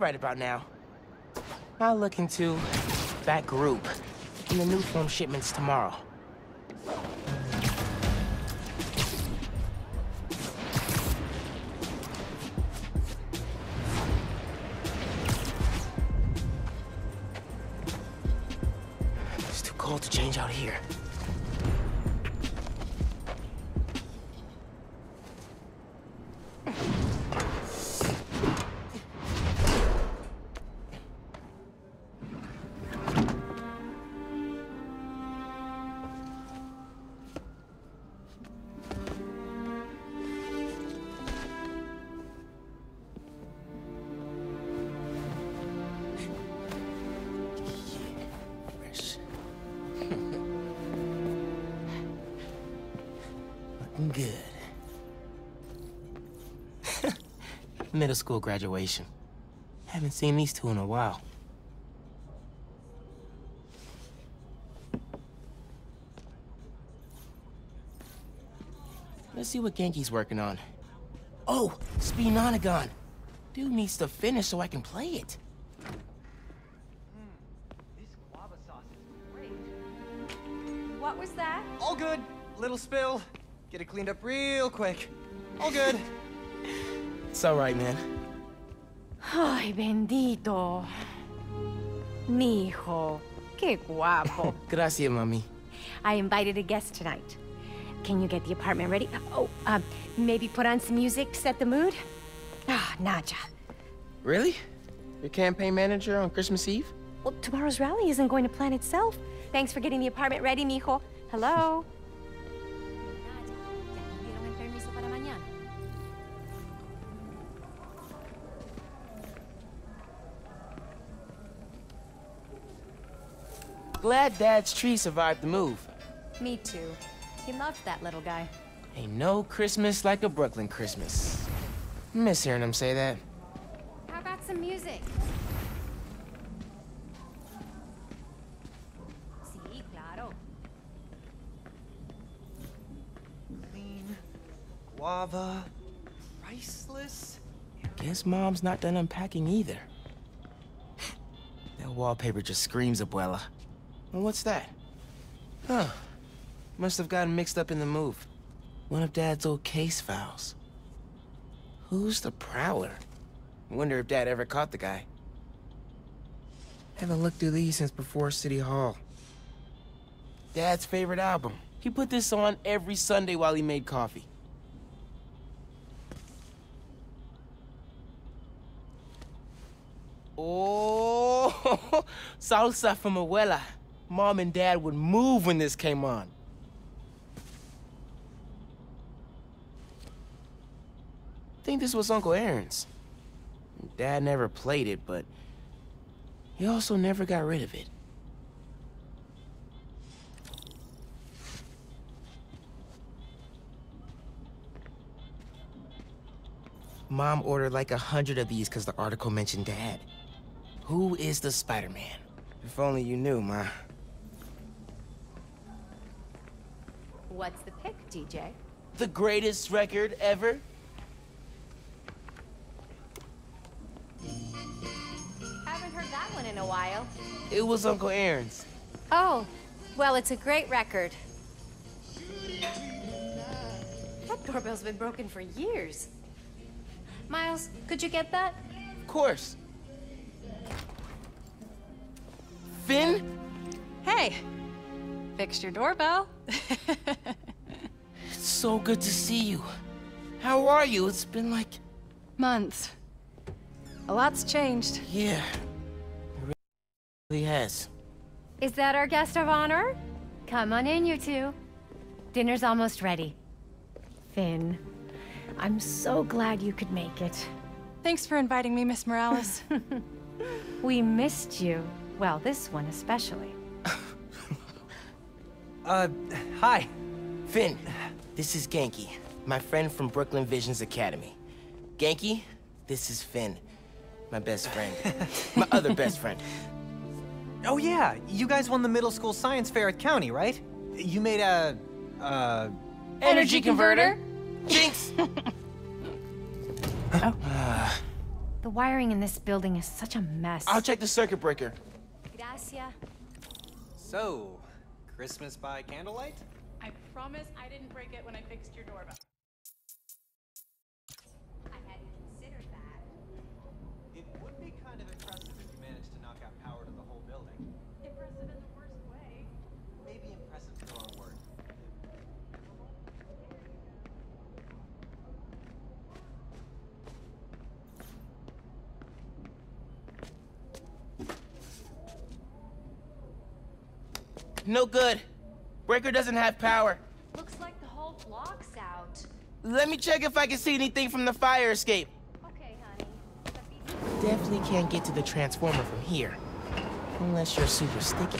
Right about now. I'll look into that group and the Nuform shipments tomorrow. It's too cold to change out here. Middle school graduation. Haven't seen these two in a while. Let's see what Ganke's working on. Oh, Speenonagon. Dude needs to finish so I can play it. Hmm, this guava sauce is great. What was that? All good. Little spill. Get it cleaned up real quick. All good. It's all right, man. Ay, bendito. Mi hijo. Qué guapo. Gracias, mami. I invited a guest tonight. Can you get the apartment ready? Oh, um, maybe put on some music, set the mood? Ah, Naja. Really? Your campaign manager on Christmas Eve? Well, tomorrow's rally isn't going to plan itself. Thanks for getting the apartment ready, mijo. Hello? Glad Dad's tree survived the move. Me too. He loved that little guy. Ain't no Christmas like a Brooklyn Christmas. Miss hearing him say that. How about some music? Sí, claro. Clean. Guava. Priceless. Guess Mom's not done unpacking either. that wallpaper just screams Abuela. Well, what's that? Huh. Must have gotten mixed up in the move. One of Dad's old case files. Who's the Prowler? Wonder if Dad ever caught the guy. Haven't looked through these since before City Hall. Dad's favorite album. He put this on every Sunday while he made coffee. Oh, salsa from abuela. Mom and Dad would move when this came on. think this was Uncle Aaron's. Dad never played it, but he also never got rid of it. Mom ordered like a hundred of these because the article mentioned Dad. Who is the Spider-Man? If only you knew, Ma. What's the pick, DJ? The greatest record ever? Haven't heard that one in a while. It was Uncle Aaron's. Oh, well, it's a great record. That doorbell's been broken for years. Miles, could you get that? Of course. Phin? Hey, fixed your doorbell. It's so good to see you. How are you? It's been like... Months. A lot's changed. Yeah. It really has. Is that our guest of honor? Come on in, you two. Dinner's almost ready. Phin, I'm so glad you could make it. Thanks for inviting me, Miss Morales. We missed you. Well, this one especially. Uh, hi. Phin, this is Ganke, my friend from Brooklyn Visions Academy. Ganke, this is Phin, my best friend. my other best friend. Oh yeah, you guys won the middle school science fair at County, right? You made a, uh, Energy converter? converter? Jinx! Ah, The wiring in this building is such a mess. I'll check the circuit breaker. Gracias. So, Christmas by candlelight? I promise I didn't break it when I fixed your doorbell. I hadn't considered that. It would be kind of impressive if you managed to knock out power to the whole building. Impressive in the worst way. Maybe impressive is the wrong word. No good. Breaker doesn't have power. Looks like the whole block's out. Let me check if I can see anything from the fire escape. Okay, honey. Definitely can't get to the transformer from here. Unless you're super sticky.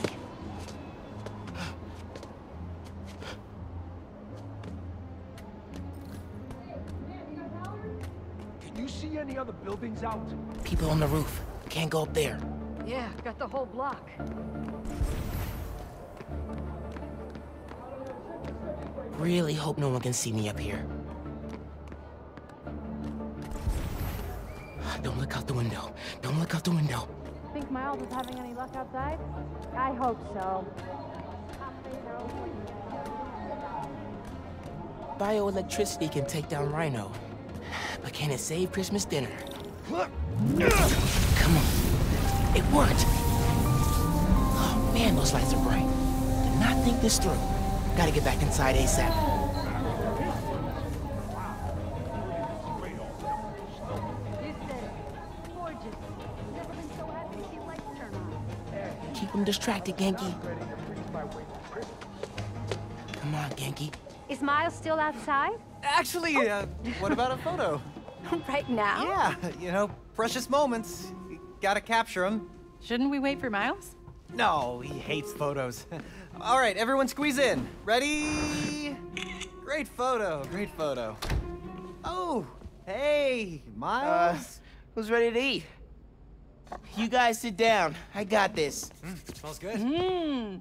Can you see any other buildings out? People on the roof. Can't go up there. Yeah, got the whole block. Really hope no one can see me up here. Don't look out the window. Don't look out the window. Think Miles is having any luck outside? I hope so. Bioelectricity can take down Rhino. But can it save Christmas dinner? Come on. It worked. Oh man, those lights are bright. Did not think this through. Gotta get back inside ASAP. Keep them distracted, Ganke. Come on, Ganke. Is Miles still outside? Actually, uh, what about a photo? right now? Yeah, you know, precious moments. You gotta capture them. Shouldn't we wait for Miles? No, he hates photos. All right, everyone squeeze in. Ready? Great photo, great photo. Oh, hey, Uh, Miles. who's ready to eat? You guys sit down. I got this. smells good. Mmm.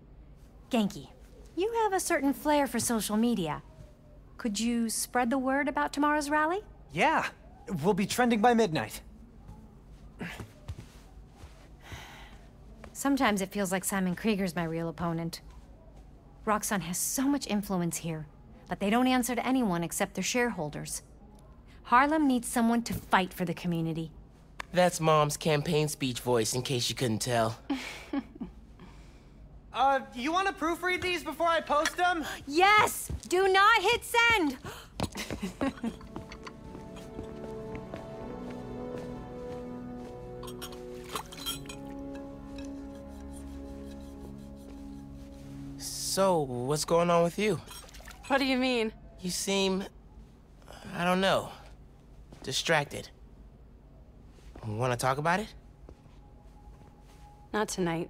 Ganke, you have a certain flair for social media. Could you spread the word about tomorrow's rally? Yeah, we'll be trending by midnight. Sometimes it feels like Simon Krieger's my real opponent. Roxxon has so much influence here, but they don't answer to anyone except their shareholders. Harlem needs someone to fight for the community. That's Mom's campaign speech voice, in case you couldn't tell. Uh, you want to proofread these before I post them? Yes! Do not hit send! So, what's going on with you? what do you mean? You seem. I don't know. Distracted. Want to talk about it? Not tonight.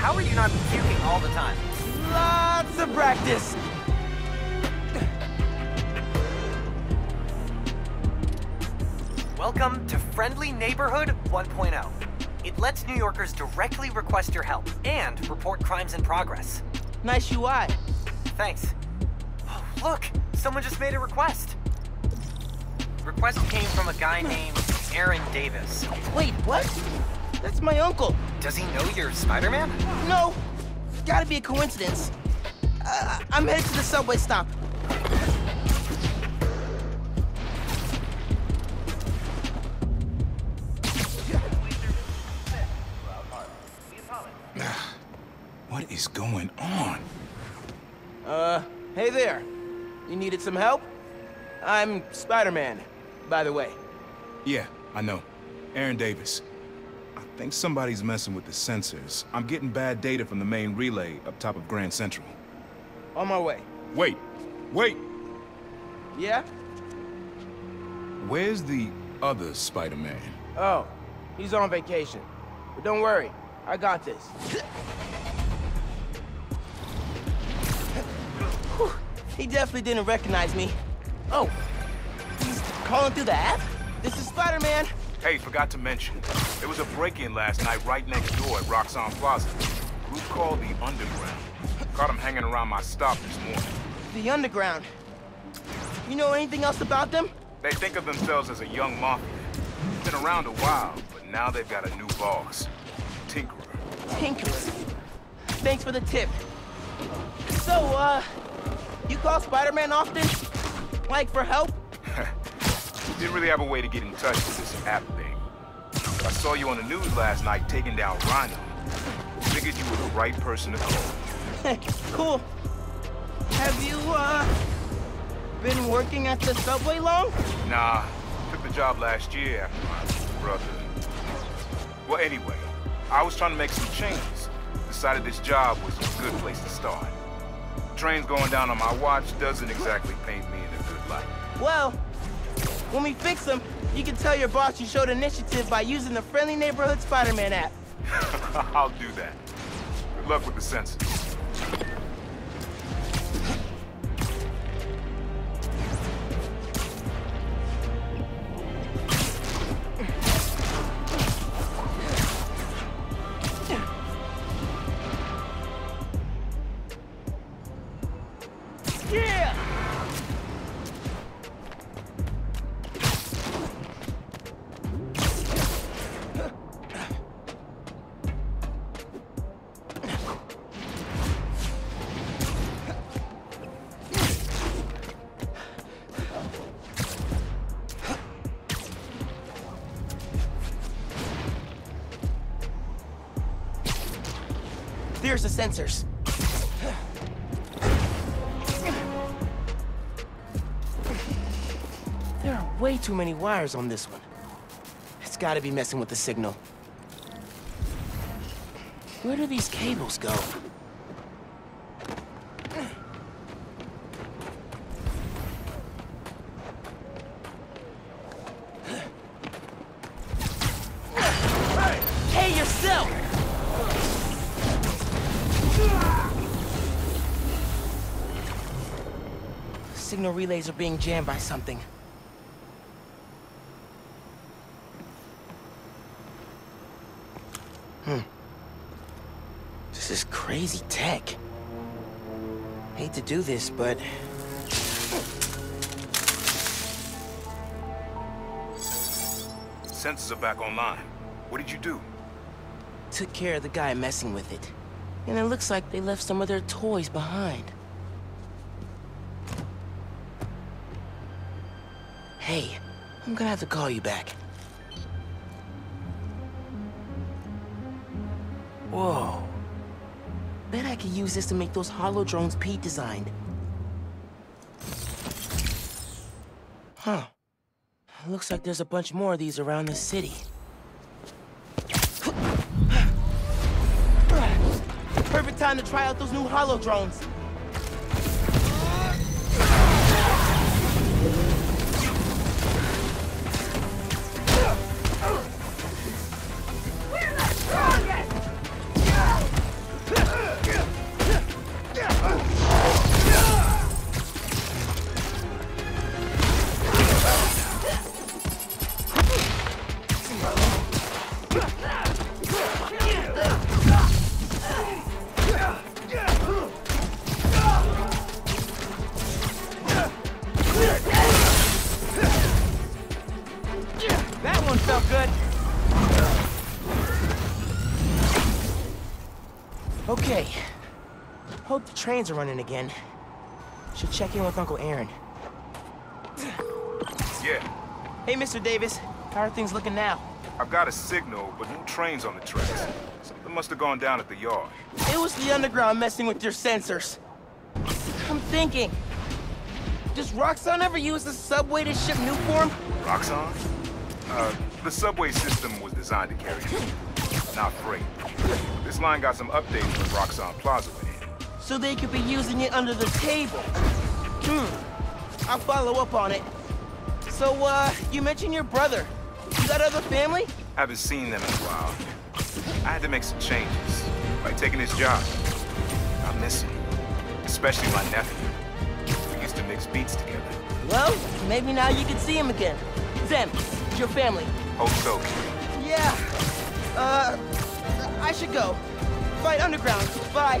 How are you not puking all the time? Lots of practice. Welcome to Friendly Neighborhood 1.0. It lets New Yorkers directly request your help and report crimes in progress. Nice UI. Thanks. Oh, look, someone just made a request. Request came from a guy named Aaron Davis. Wait, what? That's my uncle. Does he know you're Spider-Man? No. Gotta be a coincidence. Uh, I'm headed to the subway stop. What is going on? Uh, hey there. You needed some help? I'm Spider-Man, by the way. Yeah, I know. Aaron Davis. I think somebody's messing with the sensors. I'm getting bad data from the main relay up top of Grand Central. On my way. Wait! Wait! Yeah? Where's the other Spider-Man? Oh, he's on vacation. But don't worry, I got this. Whew, he definitely didn't recognize me. Oh, he's calling through the app? This is Spider-Man. Hey, forgot to mention. There was a break-in last night right next door at Roxxon Plaza. Group called the Underground. Caught him hanging around my stop this morning. The Underground. You know anything else about them? They think of themselves as a young mafia. Been around a while, but now they've got a new boss. Tinkerer. Tinkerer. Thanks for the tip. So, uh, you call Spider-Man often? Like for help? Didn't really have a way to get in touch with this app thing. But I saw you on the news last night taking down Rhino. Figured you were the right person to call. cool. Have you, uh, been working at the subway long? Nah, took the job last year after my brother. Well, anyway, I was trying to make some changes. Decided this job was a good place to start. Trains going down on my watch doesn't exactly paint me in a good light. Well, when we fix them, you can tell your boss you showed initiative by using the Friendly Neighborhood Spider-Man app. I'll do that. Good luck with the census. Sensors. There are way too many wires on this one. It's gotta be messing with the signal. Where do these cables go? Signal relays are being jammed by something. Hmm. This is crazy tech. Hate to do this, but... Sensors are back online. What did you do? Took care of the guy messing with it. And it looks like they left some of their toys behind. Hey, I'm gonna have to call you back. Whoa. Bet I could use this to make those holo drones Pete designed. Huh. Looks like there's a bunch more of these around the city. Perfect time to try out those new holo drones. Trains are running again. Should check in with Uncle Aaron. Yeah, Hey, Mr. Davis. How are things looking now? I've got a signal, but no trains on the tracks. Something must have gone down at the yard. It was the underground messing with your sensors. I'm thinking. Does Roxxon ever use the subway to ship new form? Roxxon? Uh, the subway system was designed to carry people, not freight. This line got some updates when Roxxon Plaza went. So they could be using it under the table. Hmm. I'll follow up on it. So, uh, you mentioned your brother. You got other family? I haven't seen them in a while. I had to make some changes, like taking his job. I miss him, especially my nephew. We used to mix beats together. Well, maybe now you can see him again. It's your family. Hope so. Yeah. Uh, I should go. Fight underground. Bye.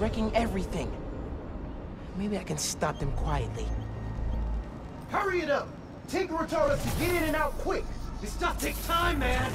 wrecking everything. Maybe I can stop them quietly. Hurry it up! Tinkerer told us to get in and out quick. This stuff takes time, man.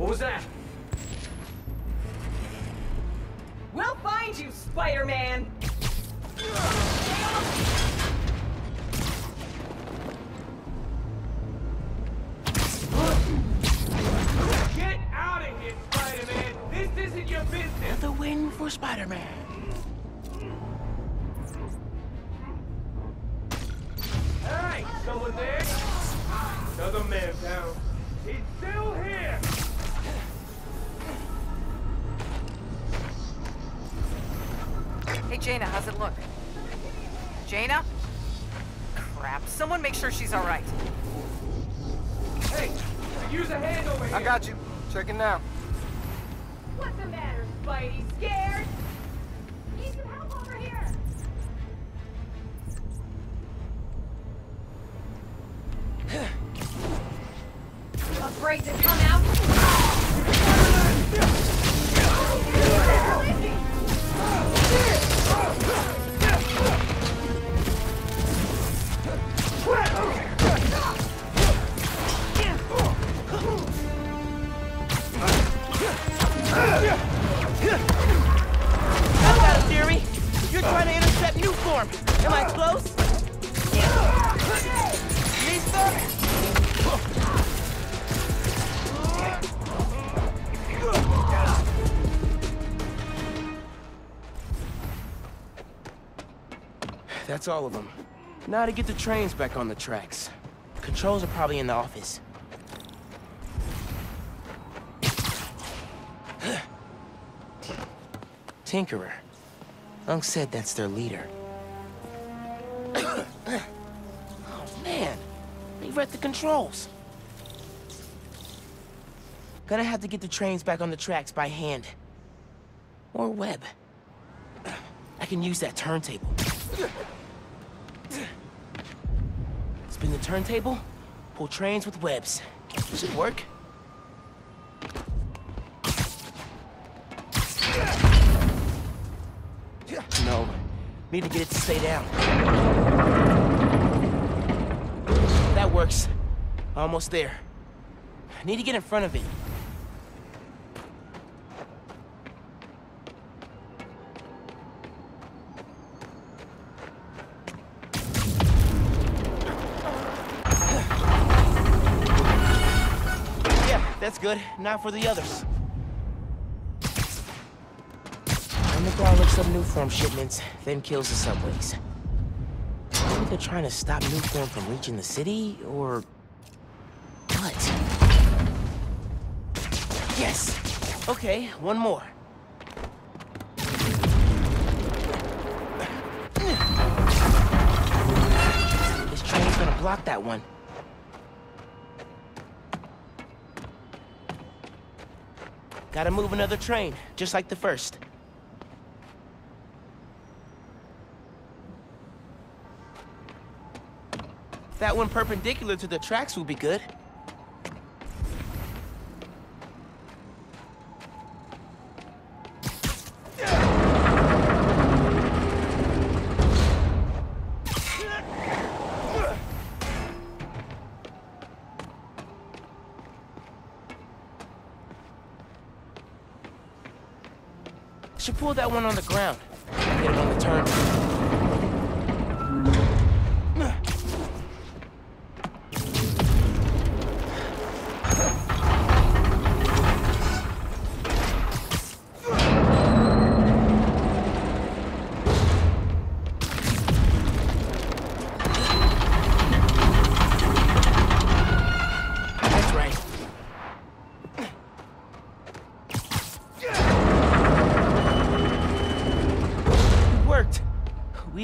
What was that? We'll find you, Spider-Man! Get out of here, Spider-Man! This isn't your business! The win for Spider-Man. Sure she's all right. Hey, use a hand over here! I got you. Checking now. Am I close? That's all of them. Now to get the trains back on the tracks. Controls are probably in the office. Tinkerer. Unc said that's their leader. Controls. Gonna have to get the trains back on the tracks by hand. Or web. I can use that turntable. Spin the turntable, pull trains with webs. Should work. No. Need to get it to stay down. Works. Almost there. I Need to get in front of it. Yeah, that's good. Now for the others. Underground looks up Nuform shipments, then kills the subways. They're trying to stop Nuform from reaching the city, or... What? Yes! Okay, one more. This train's gonna block that one. Gotta move another train, just like the first. That one perpendicular to the tracks will be good. Should pull that one on the ground.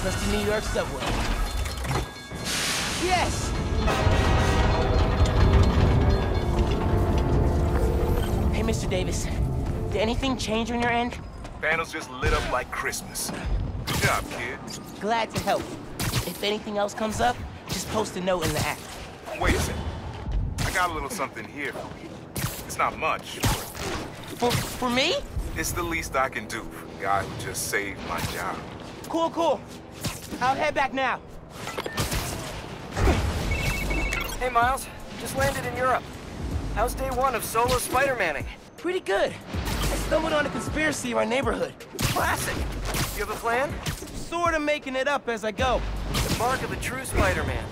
On, trusty New York subway. Yes! Hey, Mr. Davis. Did anything change on your end? Panels just lit up like Christmas. Good job, kid. Glad to help. If anything else comes up, just post a note in the app. Wait a second. I got a little something here for you. It's not much. For, for me? It's the least I can do for the guy who just saved my job. Cool, cool. I'll head back now. Hey, Miles. Just landed in Europe. How's day one of solo Spider-Manning? Pretty good. I stumbled on a conspiracy in my neighborhood. Classic. You have a plan? Sort of making it up as I go. The mark of a true Spider-Man.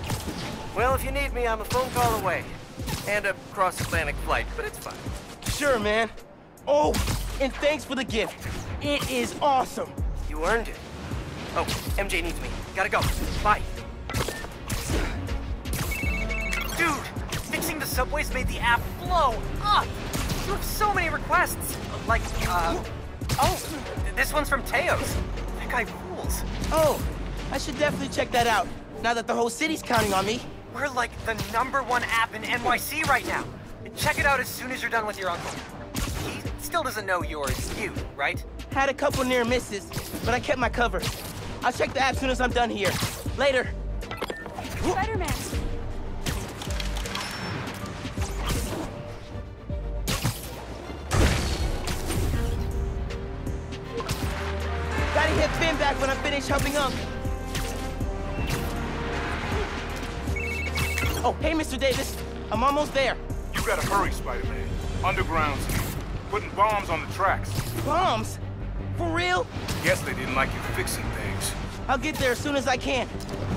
Well, if you need me, I'm a phone call away. And a cross-Atlantic flight, but it's fine. Sure, man. Oh, and thanks for the gift. It is awesome. You earned it. Oh, MJ needs me. Gotta go. Bye. Dude, fixing the subways made the app blow up. You have so many requests. Like, uh, oh, this one's from Teos. That guy rules. Oh, I should definitely check that out. Now that the whole city's counting on me. We're like the number one app in NYC right now. Check it out as soon as you're done with your uncle. He still doesn't know you're you, right? Had a couple near misses, but I kept my cover. I'll check the app soon as I'm done here. Later. Spider-Man. Gotta hit Phin back when I finish helping Unc. Oh, hey, Mr. Davis. I'm almost there. You gotta hurry, Spider-Man. Underground's here. Putting bombs on the tracks. Bombs? For real? Guess they didn't like you fixing things. I'll get there as soon as I can.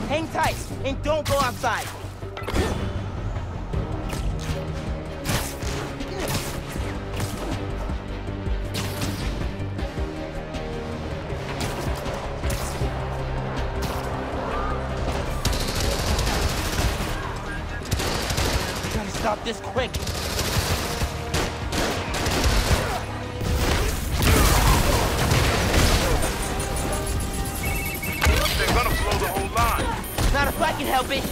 Hang tight and don't go outside. Gotta stop this quick. Can help it.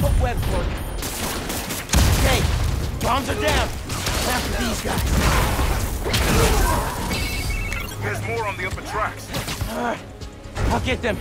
Hope webs work. Okay, bombs are down. After these guys. There's more on the upper tracks. All right, I'll get them.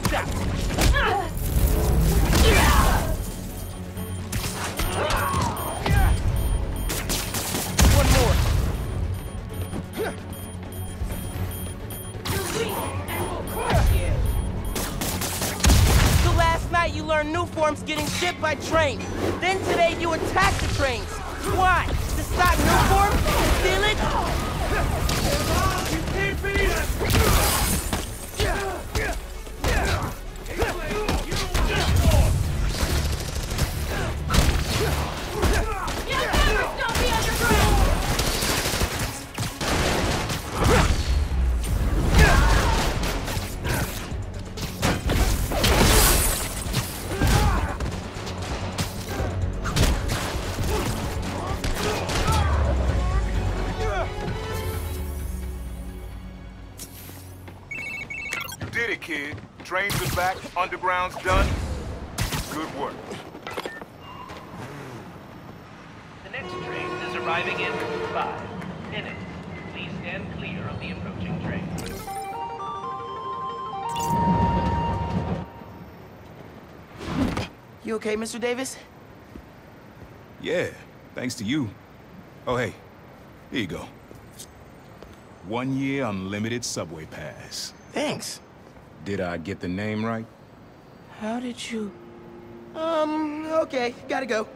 Like that. One more. So last night you learned Nuform's getting shipped by train. Then today you attack the trains. Why? To stop new forms? Steal it? Underground's done. Good work. The next train is arriving in five minutes. Please stand clear of the approaching train. You okay, Mr. Davis? Yeah, thanks to you. Oh, hey, here you go. One year unlimited subway pass. Thanks. Did I get the name right? How did you... Um, okay, gotta go.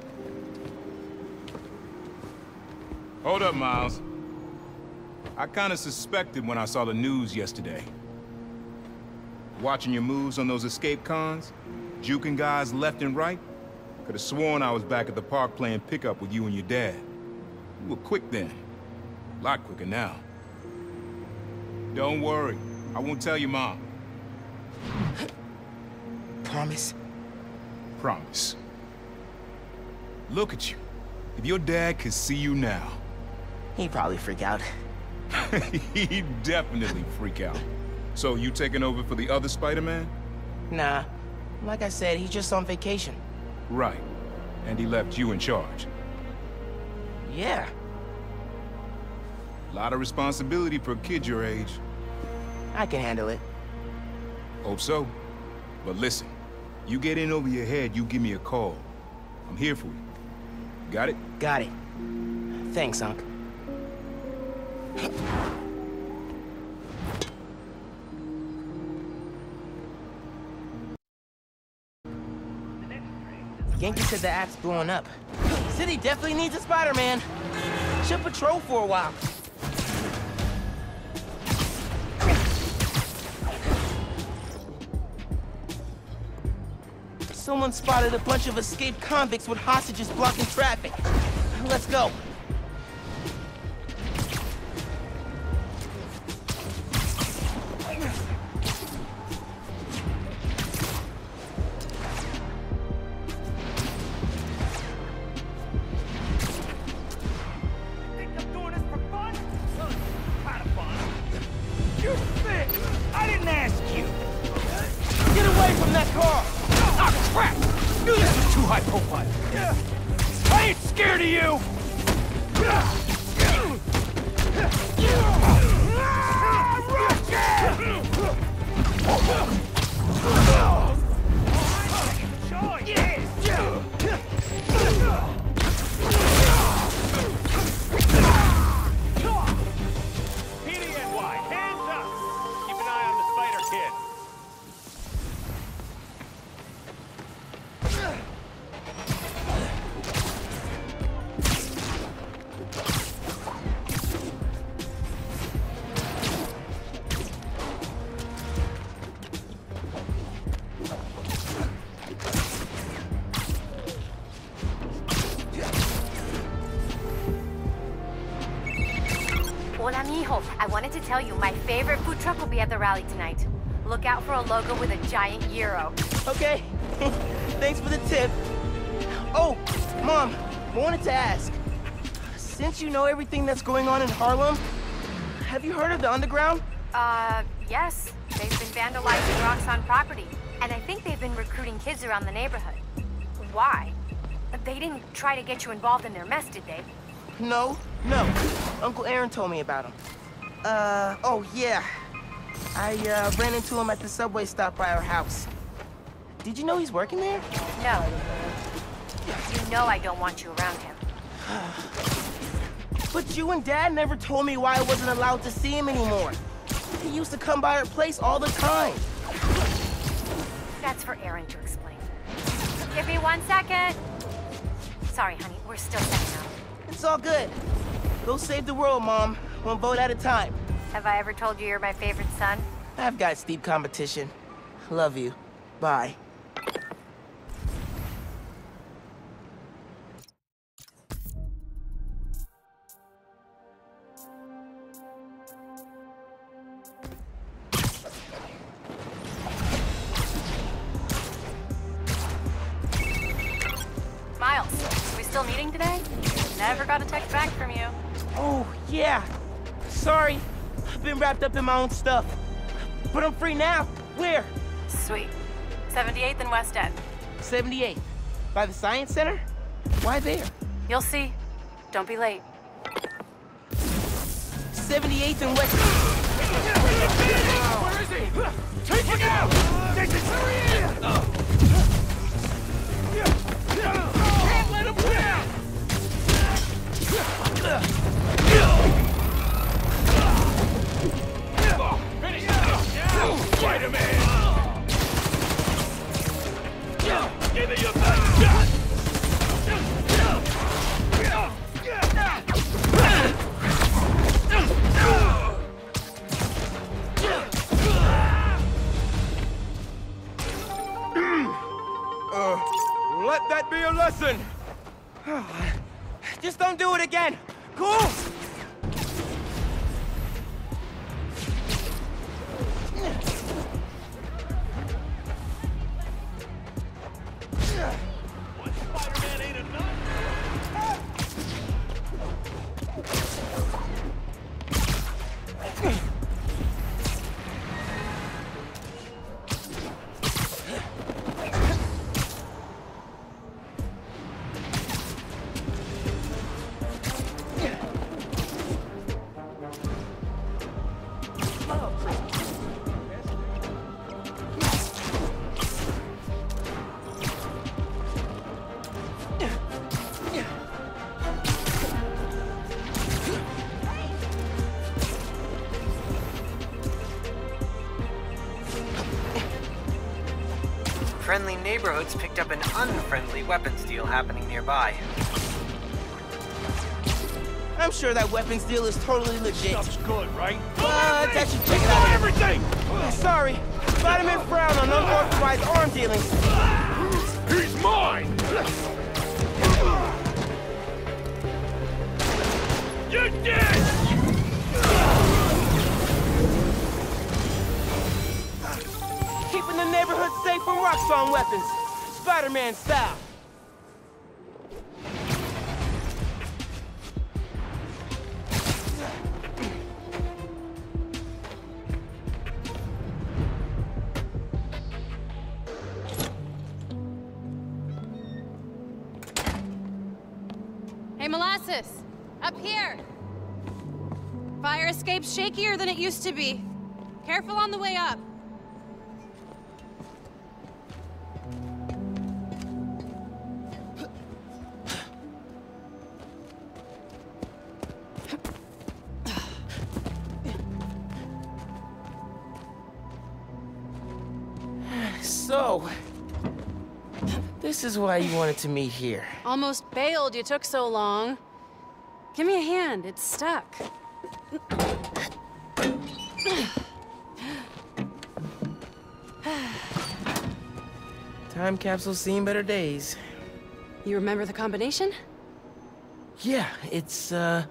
Hold up, Miles. I kinda suspected when I saw the news yesterday. Watching your moves on those escape cons, juking guys left and right, Could have sworn I was back at the park playing pickup with you and your dad. You were quick then. A lot quicker now. Don't worry. I won't tell your mom. Promise? Promise. Look at you. If your dad could see you now... He'd probably freak out. He'd definitely freak out. So you taking over for the other Spider-Man? Nah. Like I said, he's just on vacation. Right. And he left you in charge. Yeah. A lot of responsibility for a kid your age. I can handle it. Hope so. But listen, you get in over your head, you give me a call. I'm here for you. Got it? Got it. Thanks, Unc. Ganke said the app's blowing up. City definitely needs a Spider-Man. Should patrol for a while. Someone spotted a bunch of escaped convicts with hostages blocking traffic. Let's go. Tell you, my favorite food truck will be at the rally tonight. Look out for a logo with a giant gyro. Okay. Thanks for the tip. Oh, Mom, I wanted to ask. Since you know everything that's going on in Harlem, have you heard of the Underground? Uh, yes. They've been vandalizing Roxxon property, and I think they've been recruiting kids around the neighborhood. Why? They didn't try to get you involved in their mess, did they? No, no. Uncle Aaron told me about him. Uh, oh yeah. I, uh, ran into him at the subway stop by our house. Did you know he's working there? No. You know I don't want you around him. But you and Dad never told me why I wasn't allowed to see him anymore. He used to come by our place all the time. That's for Aaron to explain. Give me one second. Sorry, honey. We're still setting up. It's all good. Go save the world, Mom. One vote at a time. Have I ever told you you're my favorite son? I've got steep competition. Love you. Bye. Up in my own stuff. But I'm free now. Where? Sweet. 78th and West End. 78. By the Science Center? Why there? You'll see. Don't be late. 78th and West... Where is he? Take him out! This is Can't let him down! Spider-Man! Give me your best shot! you a lesson. Just don't do it again. Cool? Friendly neighborhoods picked up an unfriendly weapons deal happening nearby. I'm sure that weapons deal is totally legit. Stuff's good, right? Uh, but that should check it out. Everything! Sorry. Spider-Man frown on unauthorized arm dealings. He's mine! You're dead! Keeping the neighborhood safe from Roxxon weapons. Spider-Man style. Hey, Molasses! Up here! Fire escape's shakier than it used to be. Careful on the way up. Is why you wanted to meet here. Almost bailed you took so long. Give me a hand, it's stuck. Time capsule's seen better days. You remember the combination? Yeah, it's, uh...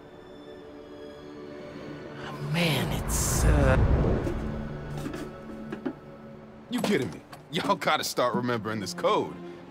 oh, Man, it's, uh... You kidding me? Y'all gotta start remembering this code.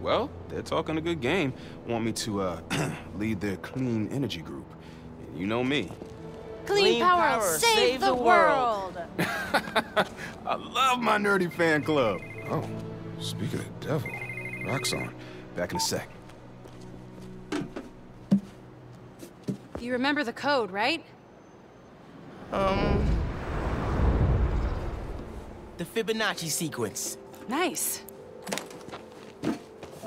Well, they're talking a good game. Want me to, uh, lead their clean energy group. You know me. Clean, Clean power, power, save, save the, the world. I love my nerdy fan club. Oh, speaking of devil, Roxxon. Back in a sec. You remember the code, right? Um... The Fibonacci sequence. Nice.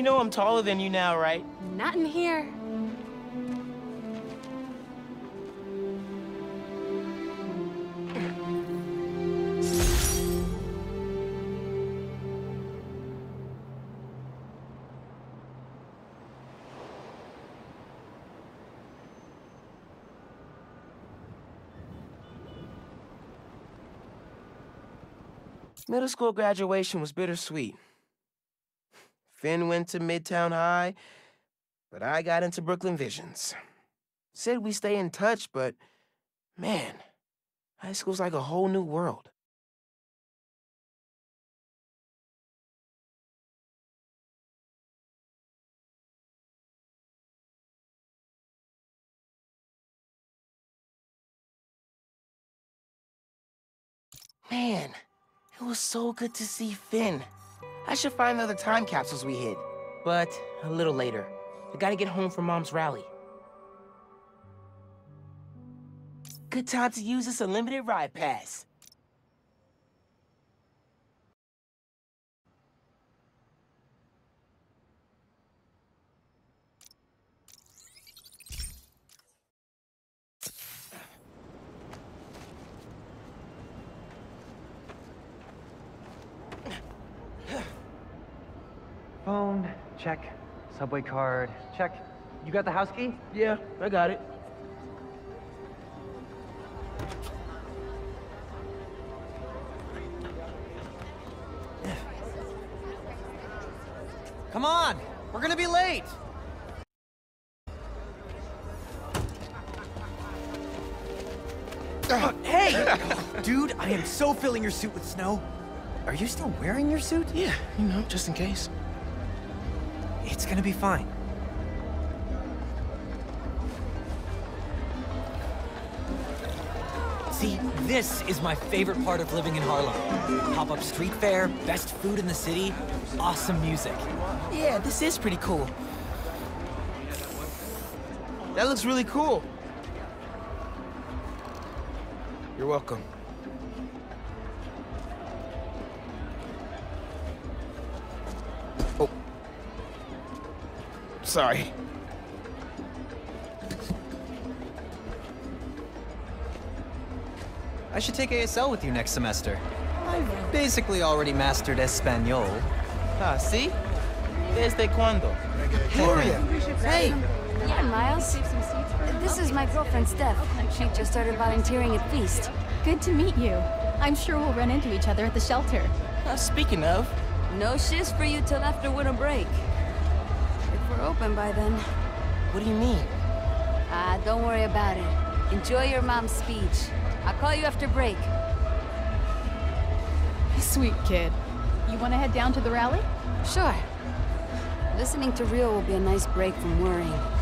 You know I'm taller than you now, right? Not in here. Middle school graduation was bittersweet. Phin went to Midtown High, but I got into Brooklyn Visions. Said we stay in touch, but man, high school's like a whole new world. Man, it was so good to see Phin. I should find the other time capsules we hid. But a little later. I gotta get home for Mom's rally. Good time to use this unlimited ride pass. Phone, check. Subway card, check. You got the house key? Yeah, I got it. Come on! We're gonna be late! hey! Dude, I am so filling your suit with snow. Are you still wearing your suit? Yeah, you know, just in case. It's gonna be fine. See, this is my favorite part of living in Harlem. Pop-up street fair, best food in the city, awesome music. Yeah, this is pretty cool. That looks really cool. You're welcome. Sorry. I should take ASL with you next semester. I've basically already mastered Espanol. Ah, see? Desde cuando? Gloria! Hey! Yeah, Miles. This is my girlfriend, Steph. She just started volunteering at Feast. Good to meet you. I'm sure we'll run into each other at the shelter. Uh, speaking of... No shifts for you till after winter break. If we're open by then. What do you mean? Ah, don't worry about it. Enjoy your mom's speech. I'll call you after break. Sweet kid. You want to head down to the rally? Sure. Listening to Rio will be a nice break from worrying.